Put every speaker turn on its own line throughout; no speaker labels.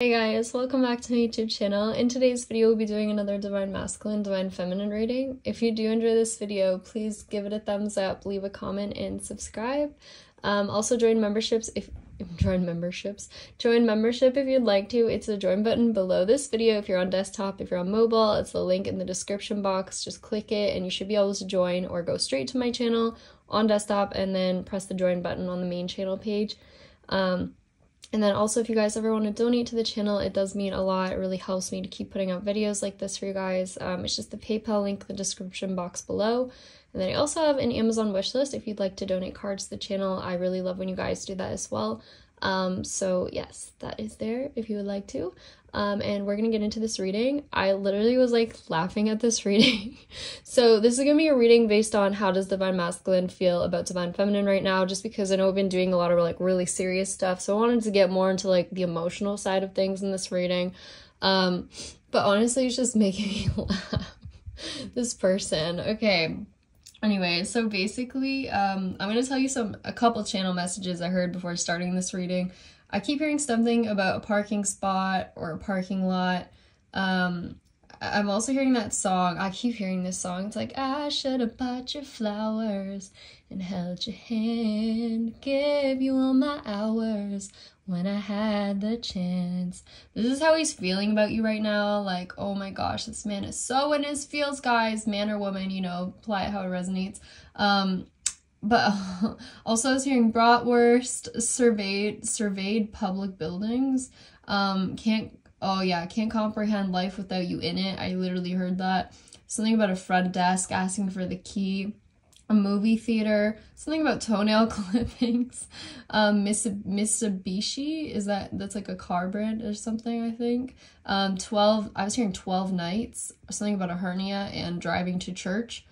Hey guys, welcome back to my YouTube channel. In today's video, we'll be doing another Divine Masculine, Divine Feminine reading. If you do enjoy this video, please give it a thumbs up, leave a comment, and subscribe. Um, also join memberships if join memberships. Join membership if you'd like to. It's the join button below this video if you're on desktop. If you're on mobile, it's the link in the description box. Just click it and you should be able to join or go straight to my channel on desktop and then press the join button on the main channel page. Um, and then also, if you guys ever want to donate to the channel, it does mean a lot. It really helps me to keep putting out videos like this for you guys. Um, it's just the PayPal link in the description box below. And then I also have an Amazon wishlist if you'd like to donate cards to the channel. I really love when you guys do that as well. Um, so yes, that is there if you would like to. Um, and we're gonna get into this reading. I literally was like laughing at this reading. so this is gonna be a reading based on how does divine masculine feel about divine feminine right now, just because I know I've been doing a lot of like really serious stuff. So I wanted to get more into like the emotional side of things in this reading. Um, but honestly, it's just making me laugh. this person. Okay. Anyway, so basically, um, I'm gonna tell you some a couple channel messages I heard before starting this reading. I keep hearing something about a parking spot or a parking lot. Um, I'm also hearing that song. I keep hearing this song. It's like, I should have bought you flowers and held your hand, gave you all my hours when I had the chance. This is how he's feeling about you right now. Like, oh my gosh, this man is so in his feels, guys, man or woman, you know, apply it how it resonates. Um, but also I was hearing bratwurst surveyed surveyed public buildings. Um, can't oh yeah, can't comprehend life without you in it. I literally heard that. Something about a front desk asking for the key. A movie theater, something about toenail clippings, um, Mitsubishi, is that, that's like a car brand or something, I think. Um, 12, I was hearing 12 nights, something about a hernia and driving to church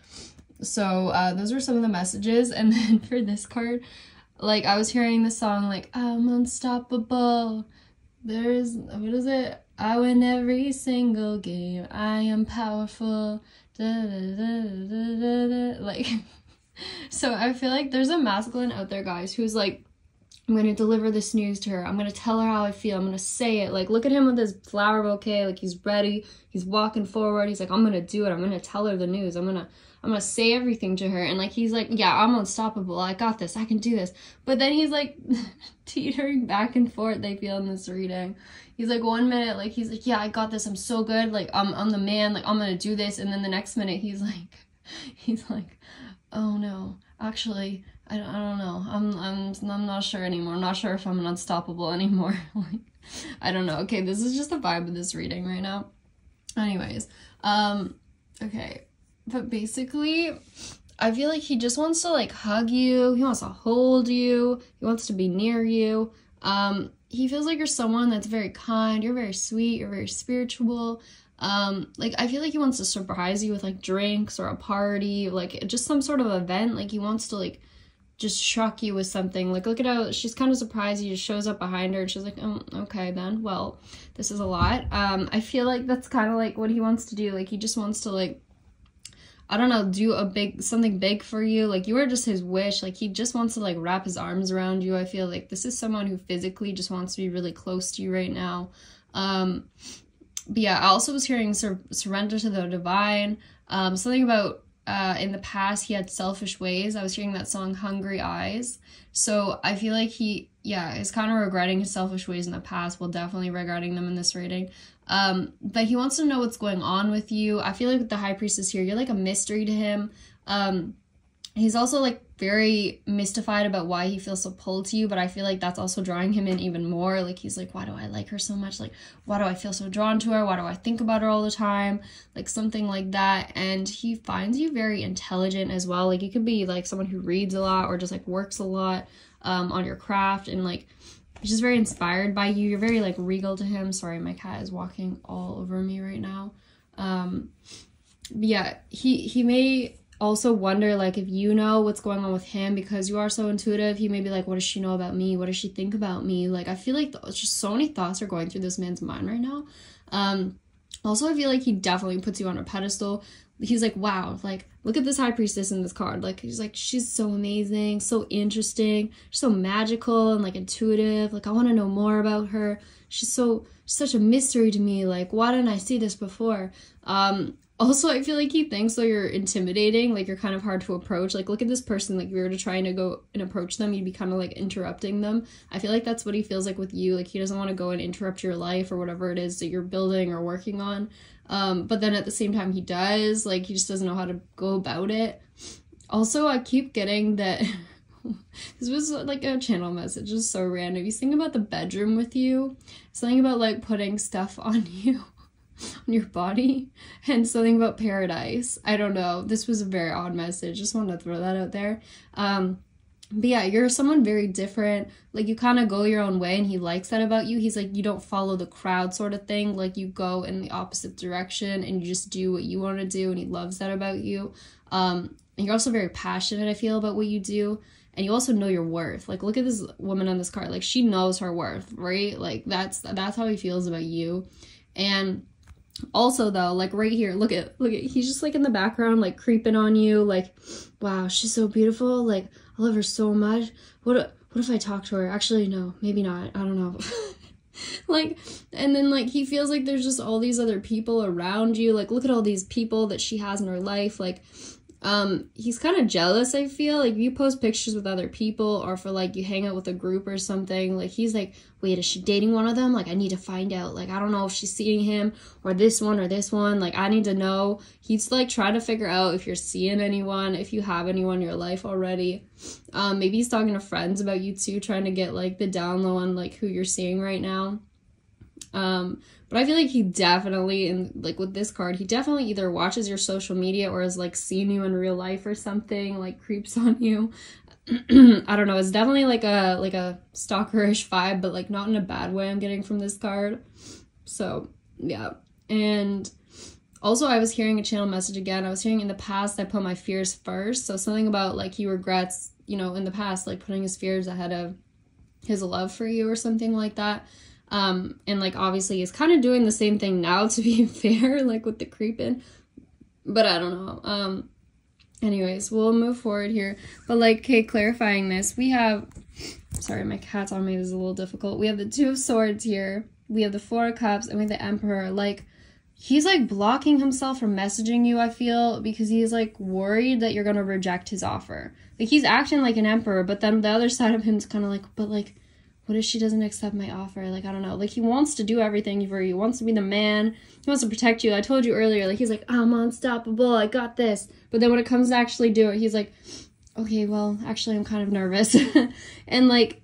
so uh, those were some of the messages. And then for this card like i was hearing the song like i'm unstoppable. There's what is it? I win every single game. I am powerful. Da, da, da, like so i feel like there's a masculine out there guys who's like I'm gonna deliver this news to her. I'm gonna tell her how I feel. I'm gonna say it. Like, look at him with his flower bouquet. Like, he's ready. He's walking forward. He's like, I'm gonna do it. I'm gonna tell her the news. I'm gonna I'm gonna say everything to her. And like he's like, yeah, I'm unstoppable. I got this. I can do this. But then he's like teetering back and forth. They feel in this reading. He's like one minute like he's like, yeah, I got this. I'm so good. Like I'm I'm the man. Like I'm gonna do this. And then the next minute he's like, he's like, oh no, actually. I don't, I don't know. I'm, I'm, I'm not sure anymore. I'm not sure if I'm unstoppable anymore. like, I don't know. Okay, this is just the vibe of this reading right now. Anyways, um, okay but basically I feel like he just wants to like hug you. He wants to hold you. He wants to be near you. Um, he feels like you're someone that's very kind. You're very sweet. You're very spiritual. Um, like I feel like he wants to surprise you with like drinks or a party, like just some sort of event. Like he wants to like just shock you with something. Like look at how she's kind of surprised. He just shows up behind her and she's like, oh, okay then. Well, this is a lot. Um, I feel like that's kind of like what he wants to do. Like he just wants to like I don't know, do a big something big for you. Like you are just his wish. Like he just wants to like wrap his arms around you. I feel like this is someone who physically just wants to be really close to you right now. Um but yeah, I also was hearing sur- surrender to the divine. Um something about uh, in the past he had selfish ways. I was hearing that song Hungry Eyes. So I feel like he, yeah, is kind of regretting his selfish ways in the past while definitely regretting them in this reading. Um, but he wants to know what's going on with you. I feel like with the High Priestess here, you're like a mystery to him. Um, he's also like very mystified about why he feels so pulled to you but i feel like that's also drawing him in even more. Like he's like why do i like her so much? Like why do i feel so drawn to her? Why do i think about her all the time? Like something like that. And he finds you very intelligent as well. Like you could be like someone who reads a lot or just like works a lot um, on your craft and like he's just very inspired by you. You're very like regal to him. Sorry my cat is walking all over me right now. Um yeah he he may also wonder like if you know what's going on with him because you are so intuitive he may be like what does she know about me what does she think about me like i feel like just so many thoughts are going through this man's mind right now um Also, I feel like he definitely puts you on a pedestal. He's like, wow, like, look at this high priestess in this card. Like, he's like, she's so amazing, so interesting, so magical and like intuitive. Like, I want to know more about her. She's so, such a mystery to me. Like, why didn't I see this before? Um, also, I feel like he thinks that you're intimidating, like you're kind of hard to approach. Like, look at this person. Like, if you were to trying to go and approach them, you'd be kind of like interrupting them. I feel like that's what he feels like with you. Like, he doesn't want to go and interrupt your life or whatever it is that you're building or working on. Um, but then at the same time, he does. Like, he just doesn't know how to go about it. Also, I keep getting that. this was like a channel message, just so random. He's thinking about the bedroom with you, something about like putting stuff on you on your body and something about paradise. I don't know. This was a very odd message. Just wanted to throw that out there. Um, but yeah, you're someone very different. Like you kind of go your own way, and he likes that about you. He's like, you don't follow the crowd sort of thing. Like you go in the opposite direction and you just do what you want to do, and he loves that about you. Um, and you're also very passionate, I feel, about what you do. And you also know your worth. Like look at this woman on this card. Like she knows her worth, right? Like that's that's how he feels about you. And also though like right here look at look at he's just like in the background like creeping on you like wow she's so beautiful like i love her so much. What what if i talk to her? Actually no maybe not i don't know. Like and then like he feels like there's just all these other people around you like look at all these people that she has in her life like um he's kind of jealous i feel. Like you post pictures with other people or for like you hang out with a group or something like he's like wait is she dating one of them? Like i need to find out. Like i don't know if she's seeing him or this one or this one. Like i need to know. He's like trying to figure out if you're seeing anyone if you have anyone in your life already. Um maybe he's talking to friends about you too trying to get like the down low on like who you're seeing right now um but I feel like he definitely, and like with this card, he definitely either watches your social media or has like seen you in real life or something, like creeps on you. I don't know. It's definitely like a like a stalkerish vibe, but like not in a bad way. I'm getting from this card. So yeah, and also I was hearing a channel message again. I was hearing in the past I put my fears first. So something about like he regrets, you know, in the past like putting his fears ahead of his love for you or something like that. Um, and like obviously he's kind of doing the same thing now to be fair, like with the creeping. But I don't know. Um anyways, we'll move forward here. But like okay, clarifying this, we have sorry, my cat's on me, this is a little difficult. We have the two of swords here, we have the four of cups, and we have the emperor. Like he's like blocking himself from messaging you, I feel, because he's like worried that you're gonna reject his offer. Like he's acting like an emperor, but then the other side of him is kind of like, but like what if she doesn't accept my offer? Like, I don't know. Like, he wants to do everything for you. He wants to be the man. He wants to protect you. I told you earlier, like, he's like, I'm unstoppable. I got this. But then when it comes to actually do it, he's like, okay, well, actually, I'm kind of nervous. and, like,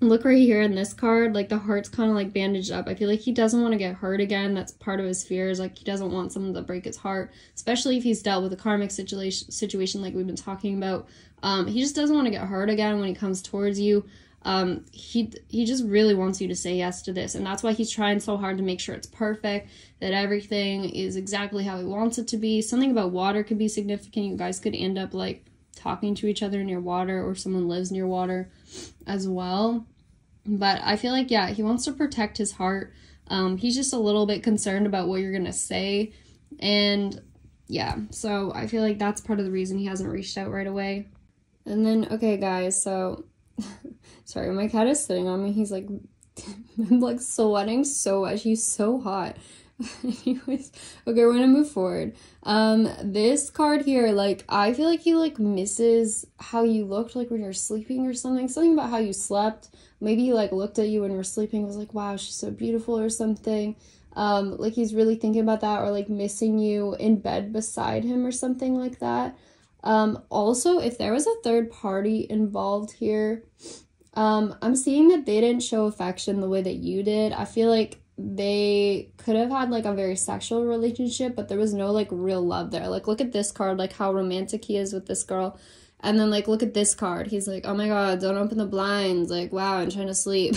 look right here in this card, like, the heart's kind of, like, bandaged up. I feel like he doesn't want to get hurt again. That's part of his fears. Like, he doesn't want someone to break his heart, especially if he's dealt with a karmic situation, situation like we've been talking about. Um, he just doesn't want to get hurt again when he comes towards you um, he he just really wants you to say yes to this, and that's why he's trying so hard to make sure it's perfect, that everything is exactly how he wants it to be. Something about water could be significant. You guys could end up like talking to each other near water, or someone lives near water as well. But I feel like yeah, he wants to protect his heart. Um, he's just a little bit concerned about what you're gonna say, and yeah, so I feel like that's part of the reason he hasn't reached out right away. And then okay, guys, so Sorry, my cat is sitting on me. He's like, I'm like sweating so much. He's so hot. Anyways, okay, we're gonna move forward. Um, this card here, like, I feel like he like misses how you looked like when you're sleeping or something. Something about how you slept. Maybe he like looked at you when you were sleeping, was like, wow, she's so beautiful or something. Um, like he's really thinking about that or like missing you in bed beside him or something like that. Um, also, if there was a third party involved here, um, I'm seeing that they didn't show affection the way that you did. I feel like they could have had like a very sexual relationship, but there was no like real love there. Like, look at this card, like how romantic he is with this girl. And then, like, look at this card. He's like, oh my god, don't open the blinds. Like, wow, I'm trying to sleep.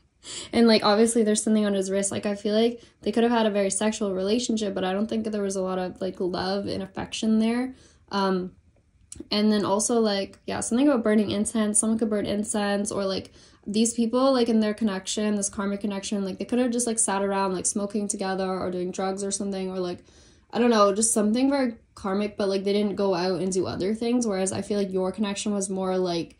and, like, obviously, there's something on his wrist. Like, I feel like they could have had a very sexual relationship, but I don't think there was a lot of, like, love and affection there. Um, and then also like yeah something about burning incense someone could burn incense or like these people like in their connection this karmic connection like they could have just like sat around like smoking together or doing drugs or something or like i don't know just something very karmic but like they didn't go out and do other things whereas i feel like your connection was more like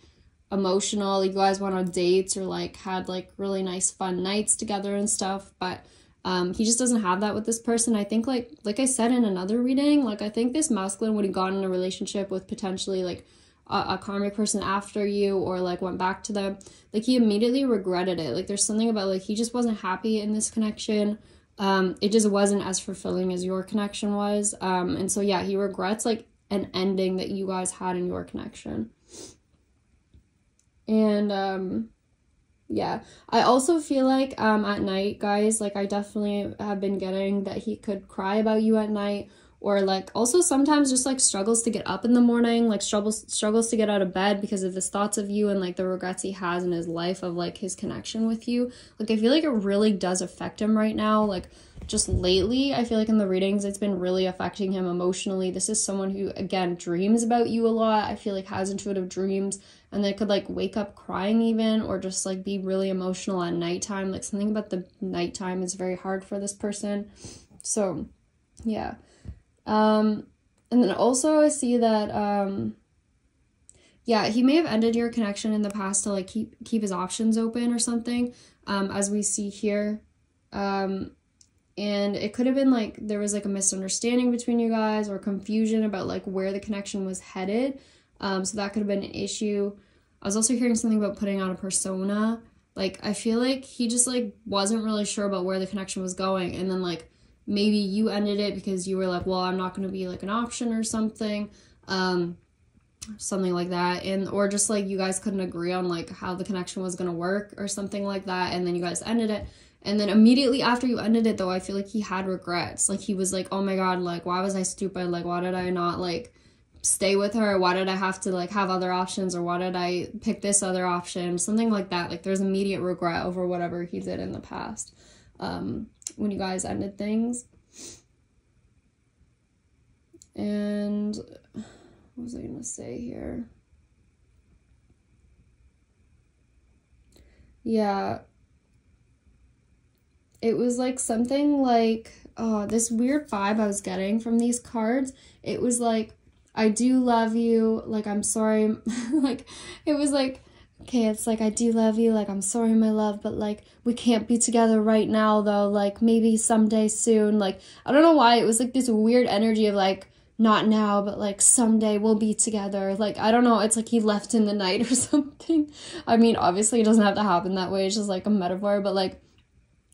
emotional. Like you guys went on dates or like had like really nice fun nights together and stuff but um he just doesn't have that with this person. I think like like i said in another reading like i think this masculine would have gotten in a relationship with potentially like a, a karmic person after you or like went back to them. Like he immediately regretted it. Like there's something about like he just wasn't happy in this connection. Um it just wasn't as fulfilling as your connection was. Um and so yeah he regrets like an ending that you guys had in your connection. And um yeah. I also feel like um at night guys like i definitely have been getting that he could cry about you at night or like also sometimes just like struggles to get up in the morning like struggles struggles to get out of bed because of his thoughts of you and like the regrets he has in his life of like his connection with you. Like i feel like it really does affect him right now. Like just lately i feel like in the readings it's been really affecting him emotionally this is someone who again dreams about you a lot i feel like has intuitive dreams and they could like wake up crying even or just like be really emotional at nighttime like something about the nighttime is very hard for this person so yeah um, and then also I see that um, yeah, he may have ended your connection in the past to like keep keep his options open or something. Um, as we see here. Um, and it could have been like there was like a misunderstanding between you guys or confusion about like where the connection was headed. Um, so that could have been an issue. I was also hearing something about putting on a persona. Like I feel like he just like wasn't really sure about where the connection was going and then like maybe you ended it because you were like, well, I'm not going to be like an option or something. Um, something like that and or just like you guys couldn't agree on like how the connection was going to work or something like that and then you guys ended it and then immediately after you ended it though i feel like he had regrets like he was like oh my god like why was i stupid like why did i not like stay with her why did i have to like have other options or why did i pick this other option something like that like there's immediate regret over whatever he did in the past um when you guys ended things. And what was I gonna say here? Yeah. It was like something like oh, this weird vibe I was getting from these cards. It was like I do love you, like I'm sorry, like it was like okay, it's like, I do love you, like, I'm sorry, my love, but like, we can't be together right now, though, like, maybe someday soon. Like, I don't know why, it was like this weird energy of like, not now, but like someday we'll be together. Like, I don't know, it's like he left in the night or something. I mean, obviously, it doesn't have to happen that way, it's just like a metaphor, but like,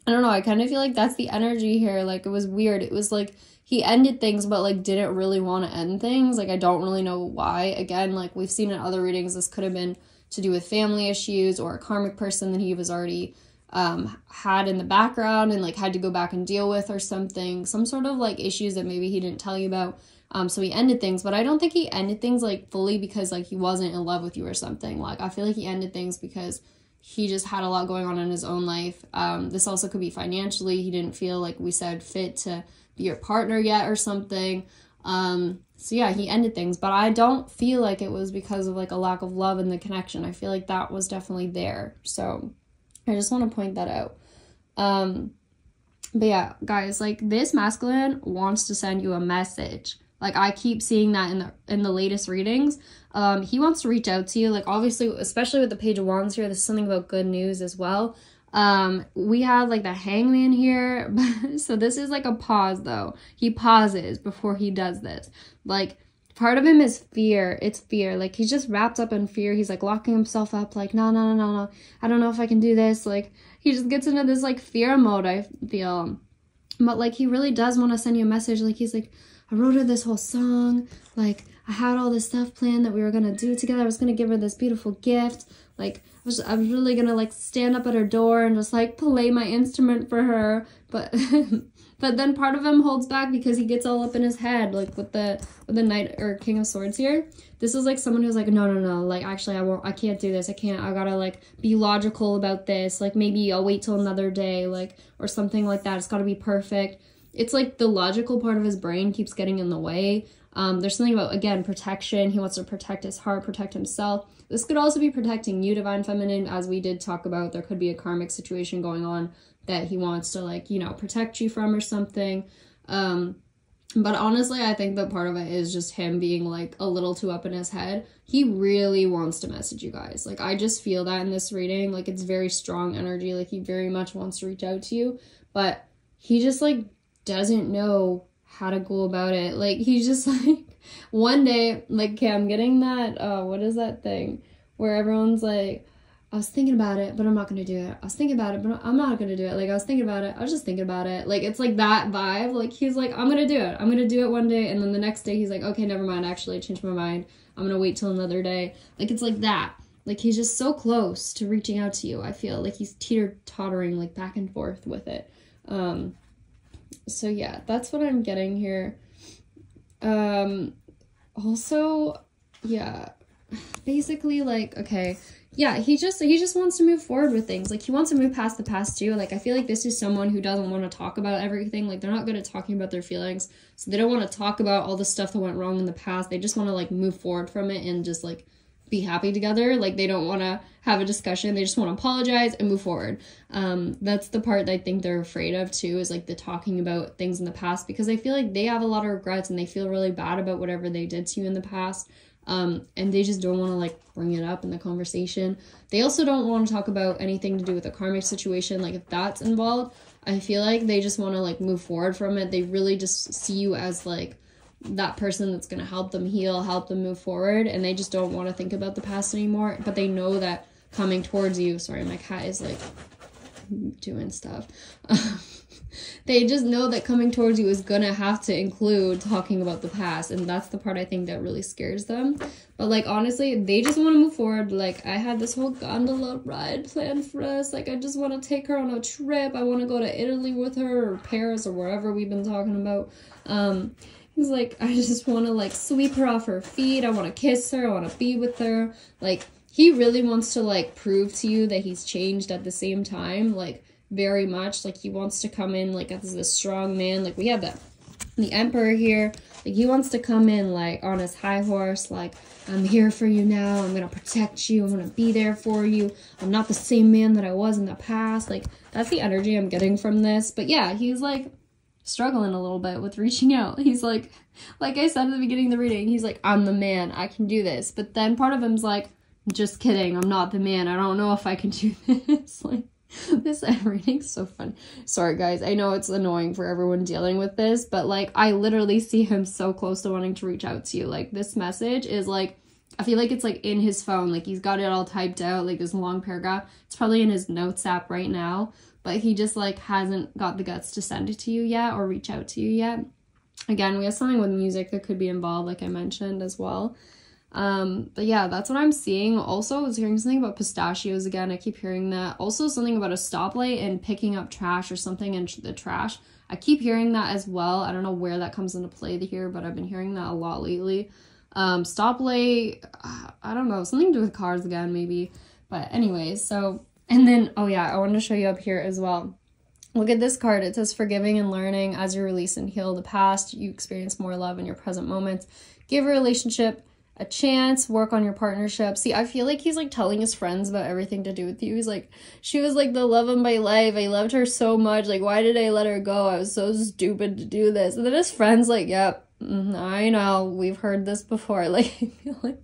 I don't know, I kind of feel like that's the energy here. Like, it was weird. It was like, he ended things but like didn't really want to end things like i don't really know why again like we've seen in other readings this could have been to do with family issues or a karmic person that he was already um, had in the background and like had to go back and deal with or something, some sort of like issues that maybe he didn't tell you about. Um, so he ended things, but I don't think he ended things like fully because like he wasn't in love with you or something. Like I feel like he ended things because he just had a lot going on in his own life. Um, this also could be financially. He didn't feel like we said fit to be your partner yet or something. Um, so yeah, he ended things, but I don't feel like it was because of like a lack of love and the connection. I feel like that was definitely there. So I just want to point that out. Um but yeah, guys, like this masculine wants to send you a message. Like I keep seeing that in the in the latest readings. Um he wants to reach out to you. Like obviously, especially with the page of wands here, there's something about good news as well. Um, we have like the hangman here. so this is like a pause though. He pauses before he does this. Like part of him is fear. It's fear. Like he's just wrapped up in fear. He's like locking himself up like no no no no no. I don't know if I can do this. Like he just gets into this like fear mode, I feel. But like he really does want to send you a message. Like he's like, I wrote her this whole song. Like I had all this stuff planned that we were gonna do together. I was gonna give her this beautiful gift. Like was I was really gonna like stand up at her door and just like play my instrument for her, but but then part of him holds back because he gets all up in his head like with the with the knight or king of swords here. This is like someone who's like no no no like actually I won't I can't do this I can't I gotta like be logical about this like maybe I'll wait till another day like or something like that. It's gotta be perfect. It's like the logical part of his brain keeps getting in the way Um, there's something about, again, protection. He wants to protect his heart, protect himself. This could also be protecting you, Divine Feminine, as we did talk about. There could be a karmic situation going on that he wants to, like, you know, protect you from or something. Um, but honestly, I think that part of it is just him being like a little too up in his head. He really wants to message you guys. Like, I just feel that in this reading. Like, it's very strong energy. Like, he very much wants to reach out to you, but he just like doesn't know how to go about it. Like, he's just like, one day, like, okay, I'm getting that, uh, what is that thing where everyone's like, I was thinking about it, but I'm not gonna do it. I was thinking about it, but I'm not gonna do it. Like I was thinking about it, I was just thinking about it. Like it's like that vibe. Like he's like, I'm gonna do it. I'm gonna do it one day, and then the next day he's like, okay, never mind. Actually, I changed my mind. I'm gonna wait till another day. Like it's like that. Like he's just so close to reaching out to you. I feel like he's teeter tottering like back and forth with it. Um, so yeah, that's what I'm getting here. Um, also, yeah, basically like okay yeah he just he just wants to move forward with things. Like he wants to move past the past too. Like i feel like this is someone who doesn't want to talk about everything. Like they're not good at talking about their feelings. So they don't want to talk about all the stuff that went wrong in the past. They just want to like move forward from it and just like be happy together like they don't want to have a discussion they just want to apologize and move forward um that's the part that i think they're afraid of too is like the talking about things in the past because i feel like they have a lot of regrets and they feel really bad about whatever they did to you in the past um, and they just don't want to like bring it up in the conversation. They also don't want to talk about anything to do with a karmic situation, like if that's involved. I feel like they just want to like move forward from it. They really just see you as like that person that's going to help them heal, help them move forward, and they just don't want to think about the past anymore. But they know that coming towards you, sorry, my cat is like doing stuff. they just know that coming towards you is gonna have to include talking about the past, and that's the part I think that really scares them. But like honestly, they just want to move forward. Like I had this whole gondola ride planned for us. Like I just want to take her on a trip. I want to go to Italy with her or Paris or wherever we've been talking about. Um, he's like, I just want to like sweep her off her feet. I want to kiss her. I want to be with her. Like he really wants to like prove to you that he's changed at the same time like very much. Like he wants to come in like as a strong man. Like we have that the emperor here. Like he wants to come in like on his high horse. Like i'm here for you now. I'm gonna protect you. I'm gonna be there for you. I'm not the same man that i was in the past. Like that's the energy i'm getting from this. But yeah he's like struggling a little bit with reaching out he's like like i said at the beginning of the reading he's like i'm the man i can do this but then part of him's like just kidding. I'm not the man. I don't know if I can do this. like this everything's so fun. Sorry guys. I know it's annoying for everyone dealing with this, but like I literally see him so close to wanting to reach out to you. Like this message is like I feel like it's like in his phone. Like he's got it all typed out, like this long paragraph. It's probably in his notes app right now, but he just like hasn't got the guts to send it to you yet or reach out to you yet. Again, we have something with music that could be involved, like I mentioned as well. Um, but yeah, that's what I'm seeing. Also, I was hearing something about pistachios again. I keep hearing that. Also, something about a stoplight and picking up trash or something in the trash. I keep hearing that as well. I don't know where that comes into play here, but I've been hearing that a lot lately. Um, stoplight, I don't know, something to do with cars again, maybe. But anyways, so, and then, oh yeah, I wanted to show you up here as well. Look at this card. It says forgiving and learning as you release and heal the past. You experience more love in your present moments. Give a relationship a chance, work on your partnership. See, I feel like he's like telling his friends about everything to do with you. He's like, she was like the love of my life. I loved her so much. Like, why did I let her go? I was so stupid to do this. And then his friends like, yep, I know. We've heard this before. Like, I feel like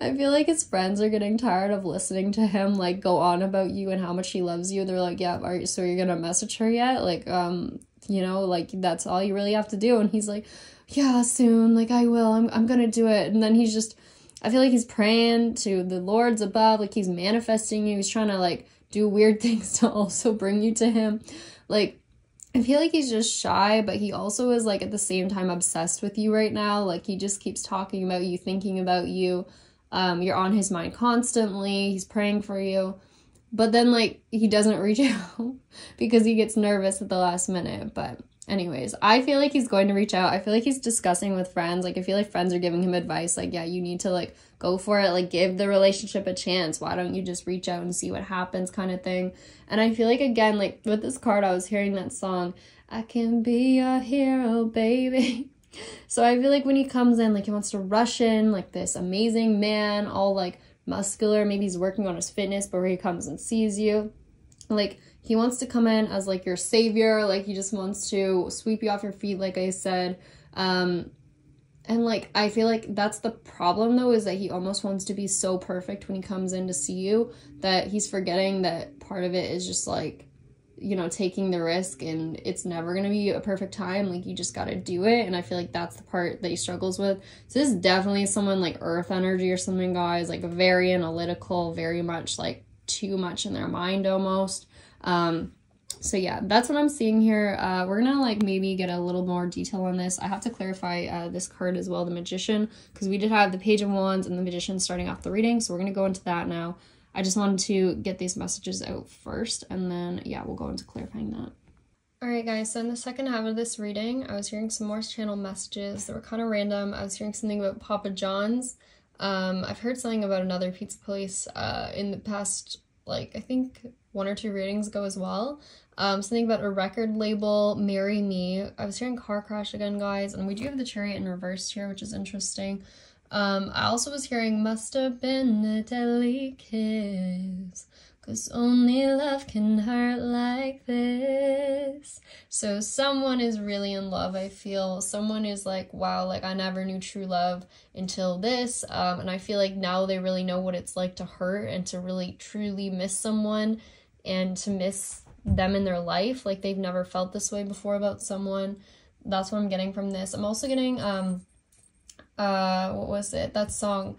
I feel like his friends are getting tired of listening to him like go on about you and how much he loves you. They're like, yeah, are you, so you're gonna message her yet? Like, um, you know, like that's all you really have to do. And he's like, yeah, soon, like I will, I'm, I'm gonna do it. And then he's just, I feel like he's praying to the Lords above, like he's manifesting you. He's trying to like do weird things to also bring you to him. Like, I feel like he's just shy, but he also is like at the same time obsessed with you right now. Like he just keeps talking about you, thinking about you. Um, you're on his mind constantly. He's praying for you. But then like he doesn't reach out because he gets nervous at the last minute. But anyways, I feel like he's going to reach out. I feel like he's discussing with friends. Like I feel like friends are giving him advice like, yeah, you need to like go for it, like give the relationship a chance. Why don't you just reach out and see what happens kind of thing. And I feel like again, like with this card I was hearing that song, I can be a hero, baby. so I feel like when he comes in, like he wants to rush in, like this amazing man, all like muscular. Maybe he's working on his fitness, but where he comes and sees you, like he wants to come in as like your savior. Like he just wants to sweep you off your feet, like I said. Um, and like I feel like that's the problem though is that he almost wants to be so perfect when he comes in to see you that he's forgetting that part of it is just like you know taking the risk and it's never going to be a perfect time. Like you just got to do it. And i feel like that's the part that he struggles with. So this is definitely someone like earth energy or something guys. Like very analytical very much like too much in their mind almost um so yeah that's what i'm seeing here uh we're gonna like maybe get a little more detail on this i have to clarify uh this card as well the magician because we did have the page of wands and the magician starting off the reading so we're gonna go into that now I just wanted to get these messages out first, and then, yeah, we'll go into clarifying that. Alright guys, so in the second half of this reading, I was hearing some more channel messages that were kind of random. I was hearing something about Papa John's. Um, I've heard something about another pizza place uh, in the past, like, I think one or two readings ago as well. Um, something about a record label, Marry Me. I was hearing Car Crash again, guys, and we do have the Chariot in reverse here, which is interesting. Um, I also was hearing must have been a deadly kiss. Cause only love can hurt like this. So someone is really in love, I feel. Someone is like, wow, like I never knew true love until this. Um, and I feel like now they really know what it's like to hurt and to really truly miss someone and to miss them in their life. Like they've never felt this way before about someone. That's what I'm getting from this. I'm also getting um uh what was it that song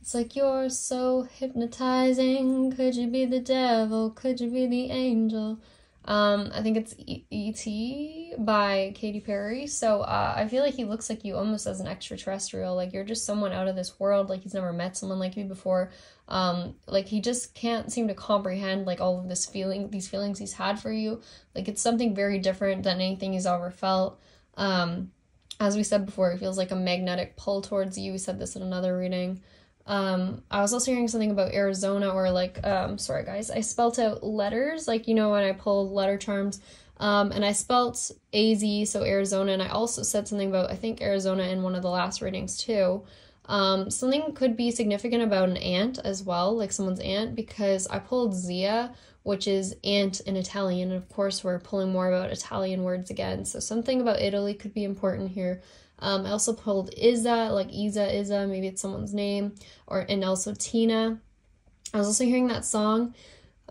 it's like you're so hypnotizing could you be the devil could you be the angel um i think it's E.T. by katy perry. So uh, i feel like he looks like you almost as an extraterrestrial. Like you're just someone out of this world. Like he's never met someone like you before. Um like he just can't seem to comprehend like all of this feeling these feelings he's had for you. Like it's something very different than anything he's ever felt. Um as we said before, it feels like a magnetic pull towards you. We said this in another reading. Um, I was also hearing something about Arizona or like, um, sorry guys, I spelt out letters, like, you know, when I pull letter charms. Um, and I spelt AZ, so Arizona, and I also said something about, I think, Arizona in one of the last readings too. Um, something could be significant about an aunt as well, like someone's aunt, because I pulled Zia, which is aunt in Italian. And of course, we're pulling more about Italian words again. So something about Italy could be important here. Um, I also pulled Iza, like Iza, Iza, maybe it's someone's name, or and also Tina. I was also hearing that song.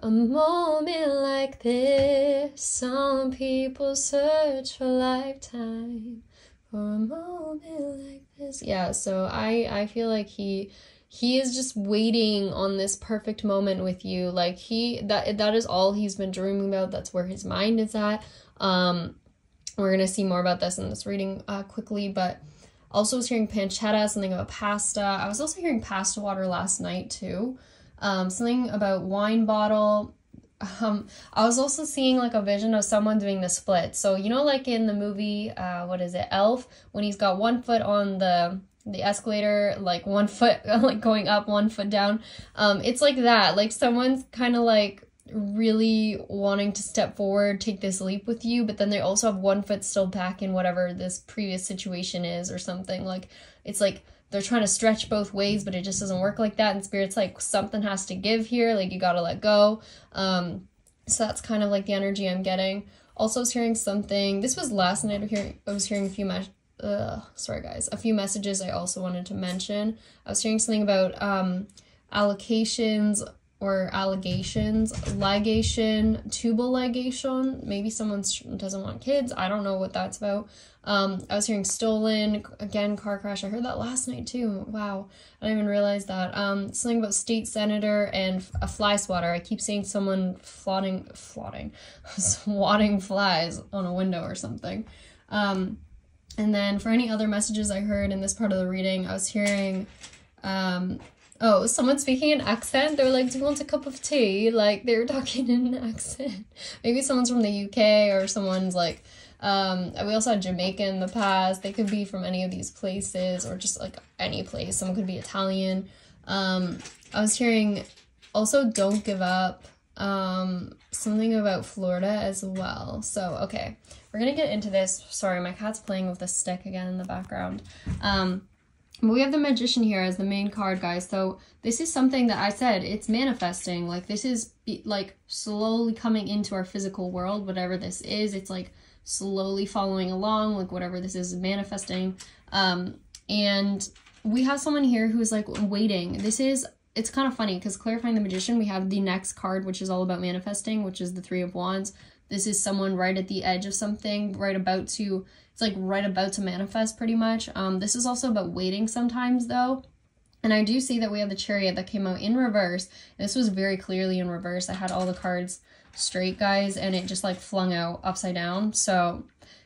A moment like this, some people search for lifetime. For a moment like this, yeah. So I I feel like he he is just waiting on this perfect moment with you like he that that is all he's been dreaming about that's where his mind is at um we're gonna see more about this in this reading uh quickly but also was hearing pancetta something about pasta. I was also hearing pasta water last night too. Um something about wine bottle. Um i was also seeing like a vision of someone doing the split. So you know like in the movie uh what is it elf? When he's got one foot on the the escalator like one foot like going up one foot down. Um it's like that. Like someone's kind of like really wanting to step forward take this leap with you but then they also have one foot still back in whatever this previous situation is or something. Like it's like they're trying to stretch both ways but it just doesn't work like that. And spirit's like something has to give here. Like you gotta let go. Um so that's kind of like the energy i'm getting. Also I was hearing something. This was last night. I was hearing I was hearing a few me- uh, sorry guys, a few messages I also wanted to mention. I was hearing something about um, allocations or allegations, ligation, tubal ligation. Maybe someone doesn't want kids. I don't know what that's about. Um, I was hearing stolen, again, car crash. I heard that last night too. Wow, I didn't even realize that. Um, something about state senator and a fly swatter. I keep seeing someone floating, floating, swatting flies on a window or something. Um, and then for any other messages I heard in this part of the reading, I was hearing, um, oh, someone speaking in accent. They were like, "Do you want a cup of tea?" Like they were talking in an accent. Maybe someone's from the UK or someone's like. Um, we also had Jamaica in the past. They could be from any of these places or just like any place. Someone could be Italian. Um, I was hearing also don't give up. um, something about Florida as well. So, okay, we're gonna get into this. Sorry, my cat's playing with the stick again in the background. Um, we have the magician here as the main card, guys. So this is something that I said, it's manifesting. Like this is like slowly coming into our physical world, whatever this is. It's like slowly following along, like whatever this is manifesting. Um, and we have someone here who's like waiting. This is it's kind of funny because clarifying the magician, we have the next card, which is all about manifesting, which is the three of wands. This is someone right at the edge of something, right about to, it's like right about to manifest pretty much. Um, this is also about waiting sometimes though. And I do see that we have the chariot that came out in reverse. This was very clearly in reverse. I had all the cards straight, guys, and it just like flung out upside down. So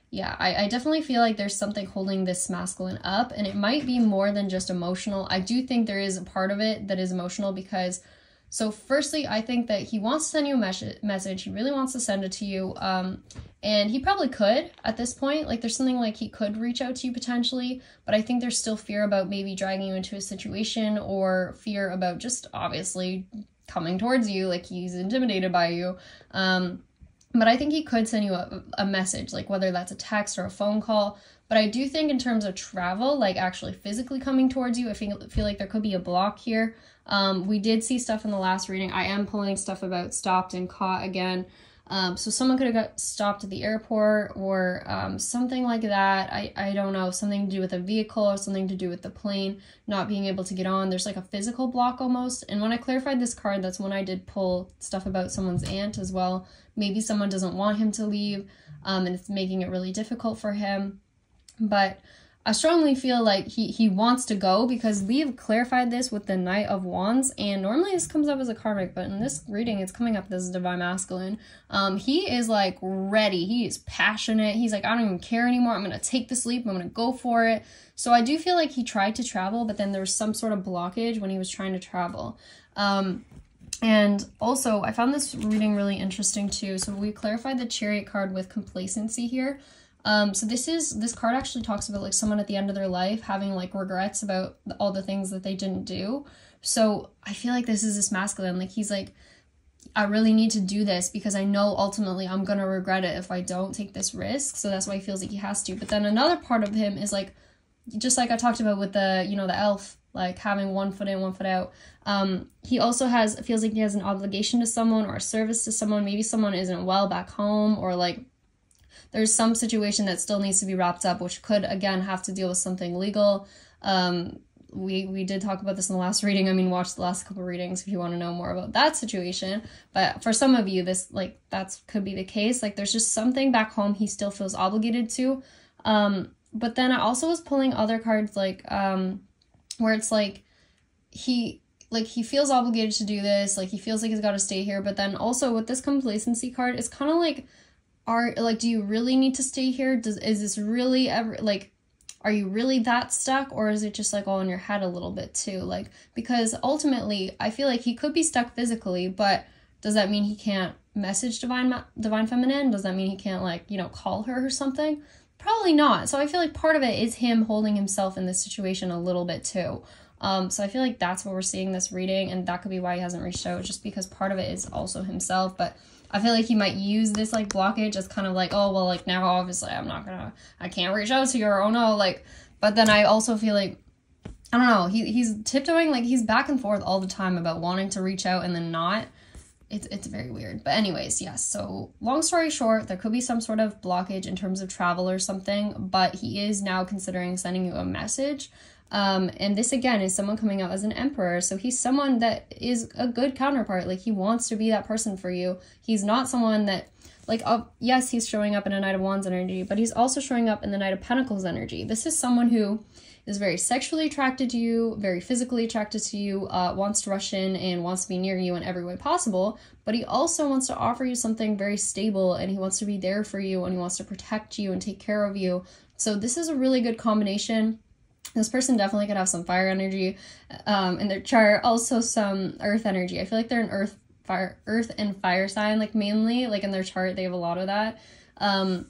yeah, I, I definitely feel like there's something holding this masculine up, and it might be more than just emotional. I do think there is a part of it that is emotional because, so firstly, I think that he wants to send you a mes- message. He really wants to send it to you, um, and he probably could at this point. Like, there's something like he could reach out to you potentially, but I think there's still fear about maybe dragging you into a situation or fear about just obviously coming towards you, like he's intimidated by you. Um, but I think he could send you a, a message, like whether that's a text or a phone call. But I do think in terms of travel, like actually physically coming towards you, I feel, feel like there could be a block here. Um, we did see stuff in the last reading. I am pulling stuff about stopped and caught again. Um, so someone could have got stopped at the airport or um, something like that. I, I don't know, something to do with a vehicle or something to do with the plane not being able to get on. There's like a physical block almost. And when I clarified this card, that's when I did pull stuff about someone's aunt as well. Maybe someone doesn't want him to leave um, and it's making it really difficult for him. But I strongly feel like he, he wants to go because we have clarified this with the Knight of Wands, and normally this comes up as a karmic, but in this reading, it's coming up as divine masculine. Um, he is like ready. He is passionate. He's like, I don't even care anymore. I'm gonna take this leap. I'm gonna go for it. So I do feel like he tried to travel, but then there was some sort of blockage when he was trying to travel. Um, and also, I found this reading really interesting too. So we clarified the Chariot card with complacency here. Um, so this is this card actually talks about like someone at the end of their life having like regrets about all the things that they didn't do. So I feel like this is this masculine. Like he's like, I really need to do this because I know ultimately I'm gonna regret it if I don't take this risk. So that's why he feels like he has to. But then another part of him is like, just like I talked about with the you know the elf like having one foot in one foot out um, he also has feels like he has an obligation to someone or a service to someone maybe someone isn't well back home or like there's some situation that still needs to be wrapped up, which could again have to deal with something legal. Um, we we did talk about this in the last reading. I mean, watch the last couple readings if you want to know more about that situation. But for some of you, this like that's could be the case. Like there's just something back home he still feels obligated to. Um, but then I also was pulling other cards like um, where it's like he like he feels obligated to do this, like he feels like he's got to stay here. But then also with this complacency card, it's kind of like are like do you really need to stay here? Does is this really ever like are you really that stuck? Or is it just like all in your head a little bit too? Like because ultimately i feel like he could be stuck physically but does that mean he can't message divine divine feminine? Does that mean he can't like you know call her or something? Probably not. So i feel like part of it is him holding himself in this situation a little bit too. Um, so I feel like that's what we're seeing this reading, and that could be why he hasn't reached out, just because part of it is also himself. But I feel like he might use this like blockage as kind of like, oh well, like now obviously I'm not gonna, I can't reach out to you, or oh no, like. But then I also feel like, I don't know, he he's tiptoeing like he's back and forth all the time about wanting to reach out and then not. It's it's very weird. But anyways, yes. So long story short, there could be some sort of blockage in terms of travel or something, but he is now considering sending you a message um, and this again is someone coming out as an emperor. So he's someone that is a good counterpart. Like he wants to be that person for you. He's not someone that, like, uh, yes, he's showing up in a Knight of Wands energy, but he's also showing up in the Knight of Pentacles energy. This is someone who is very sexually attracted to you, very physically attracted to you, uh, wants to rush in and wants to be near you in every way possible. But he also wants to offer you something very stable and he wants to be there for you and he wants to protect you and take care of you. So this is a really good combination this person definitely could have some fire energy um, in their chart, also some earth energy. I feel like they're an earth fire earth and fire sign like mainly like in their chart they have a lot of that um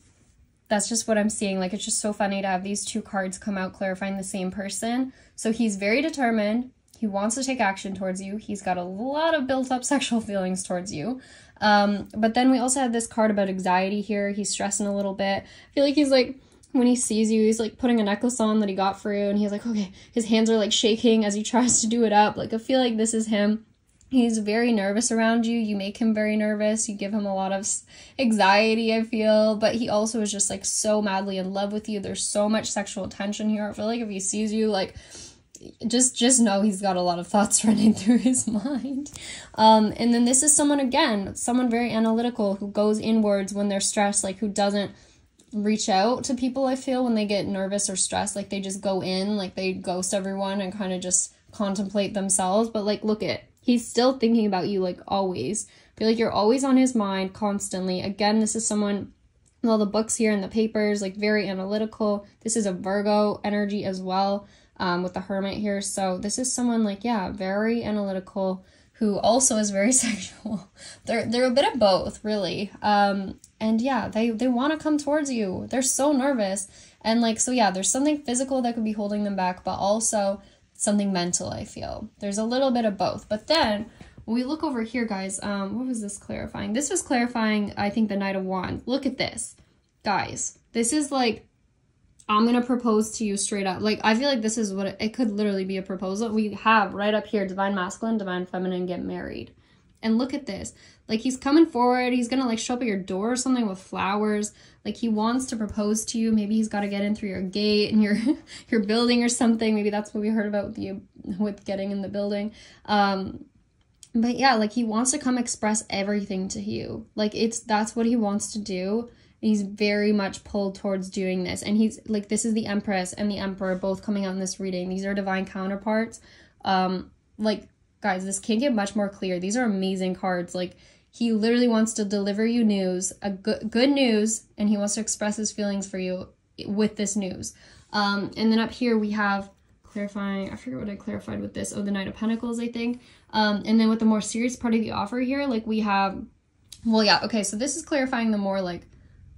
that's just what i'm seeing like it's just so funny to have these two cards come out clarifying the same person so he's very determined He wants to take action towards you. He's got a lot of built up sexual feelings towards you. Um, but then we also had this card about anxiety here. He's stressing a little bit. I feel like he's like, when he sees you, he's like putting a necklace on that he got for you, and he's like, okay, his hands are like shaking as he tries to do it up. Like, I feel like this is him. He's very nervous around you. You make him very nervous. You give him a lot of anxiety, I feel. But he also is just like so madly in love with you. There's so much sexual tension here. I feel like if he sees you, like, just just know he's got a lot of thoughts running through his mind um, and then this is someone again someone very analytical who goes inwards when they're stressed like who doesn't reach out to people i feel when they get nervous or stressed like they just go in like they ghost everyone and kind of just contemplate themselves but like look at he's still thinking about you like always I feel like you're always on his mind constantly again this is someone all the books here and the papers like very analytical this is a virgo energy as well um, with the hermit here. So this is someone like, yeah, very analytical who also is very sexual. they're they're a bit of both, really. Um, and yeah, they they want to come towards you. They're so nervous. And like so yeah, there's something physical that could be holding them back, but also something mental, I feel. There's a little bit of both. But then when we look over here, guys, um, what was this clarifying? This was clarifying, I think, the Knight of Wands. Look at this. Guys, this is like I'm gonna propose to you straight up. Like I feel like this is what it, it, could literally be a proposal. We have right up here divine masculine, divine feminine, get married. And look at this. Like he's coming forward, he's gonna like show up at your door or something with flowers. Like he wants to propose to you. Maybe he's gotta get in through your gate and your your building or something. Maybe that's what we heard about with you with getting in the building. Um but yeah, like he wants to come express everything to you. Like it's that's what he wants to do he's very much pulled towards doing this and he's like this is the empress and the emperor both coming out in this reading these are divine counterparts um like guys this can't get much more clear. These are amazing cards. Like he literally wants to deliver you news a good good news and he wants to express his feelings for you with this news. Um and then up here we have clarifying i forget what i clarified with this. Oh the knight of pentacles i think. Um and then with the more serious part of the offer here like we have well yeah okay so this is clarifying the more like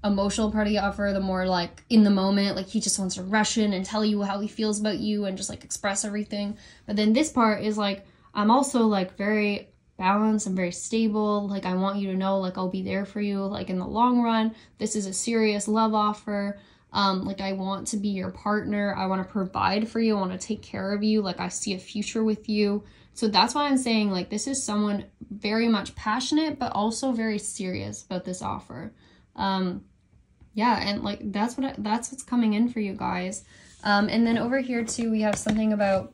emotional part of the offer, the more like in the moment, like he just wants to rush in and tell you how he feels about you and just like express everything. But then this part is like, I'm also like very balanced and very stable. Like, I want you to know, like, I'll be there for you, like, in the long run. This is a serious love offer. Um, like, I want to be your partner. I want to provide for you. I want to take care of you. Like, I see a future with you. So that's why I'm saying, like, this is someone very much passionate, but also very serious about this offer. Um, yeah, and like that's what I, that's what's coming in for you guys. Um, and then over here too, we have something about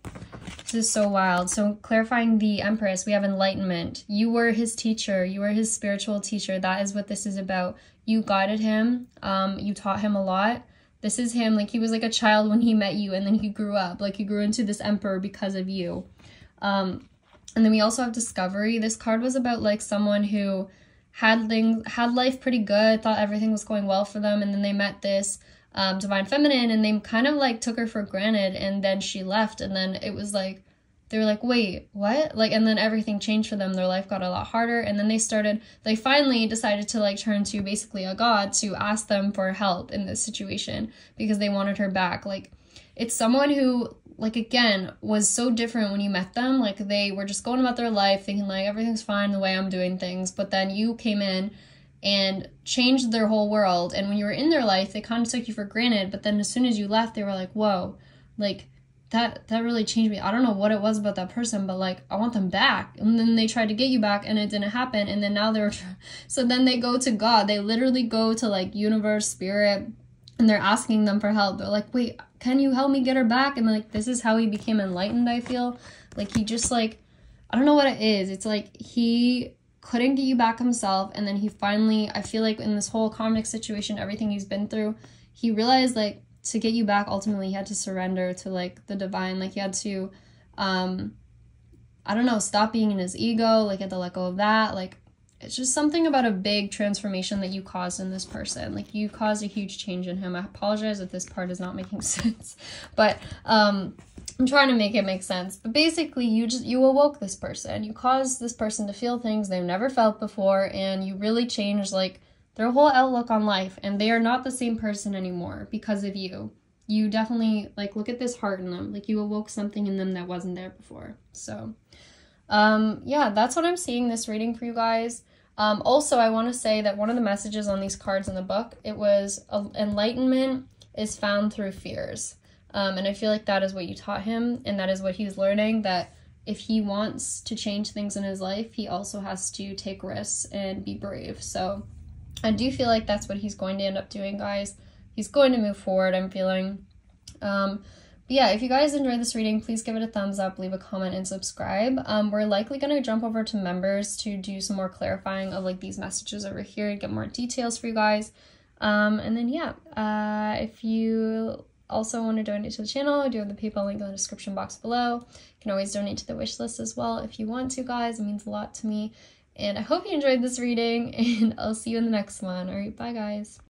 this is so wild. So clarifying the Empress, we have enlightenment. You were his teacher. You were his spiritual teacher. That is what this is about. You guided him. Um, you taught him a lot. This is him. Like he was like a child when he met you, and then he grew up. Like he grew into this emperor because of you. Um, and then we also have discovery. This card was about like someone who had things had life pretty good, thought everything was going well for them, and then they met this um, divine feminine, and they kind of like took her for granted, and then she left, and then it was like they were like, wait, what? Like, and then everything changed for them. Their life got a lot harder, and then they started. They finally decided to like turn to basically a god to ask them for help in this situation because they wanted her back. Like, it's someone who like again was so different when you met them like they were just going about their life thinking like everything's fine the way i'm doing things but then you came in and changed their whole world. And when you were in their life they kind of took you for granted but then as soon as you left they were like whoa. Like that that really changed me. I don't know what it was about that person but like i want them back. And then they tried to get you back and it didn't happen. And then now they're so then they go to god. They literally go to like universe spirit and they're asking them for help. They're like wait can you help me get her back? And like, this is how he became enlightened, I feel. Like, he just like, I don't know what it is. It's like he couldn't get you back himself. And then he finally, I feel like in this whole karmic situation, everything he's been through, he realized like to get you back, ultimately, he had to surrender to like the divine. Like, he had to, um, I don't know, stop being in his ego, like, had to let go of that. Like, it's just something about a big transformation that you caused in this person. Like you caused a huge change in him. I apologize if this part is not making sense, but um, I'm trying to make it make sense. But basically, you just you awoke this person. You caused this person to feel things they've never felt before, and you really changed like their whole outlook on life. And they are not the same person anymore because of you. you definitely like look at this heart in them. Like you awoke something in them that wasn't there before. So um yeah, that's what I'm seeing this reading for you guys. Um, also, I want to say that one of the messages on these cards in the book, it was uh, enlightenment is found through fears. Um, and I feel like that is what you taught him, and that is what he's learning. That if he wants to change things in his life, he also has to take risks and be brave. So I do feel like that's what he's going to end up doing, guys. He's going to move forward, I'm feeling. Um, but yeah, if you guys enjoyed this reading, please give it a thumbs up, leave a comment, and subscribe. Um, we're likely going to jump over to members to do some more clarifying of like these messages over here and get more details for you guys. Um, and then yeah, uh, if you also want to donate to the channel, I do have the PayPal link in the description box below. You can always donate to the wish list as well if you want to, guys. It means a lot to me. And I hope you enjoyed this reading, and I'll see you in the next one. All right, bye, guys.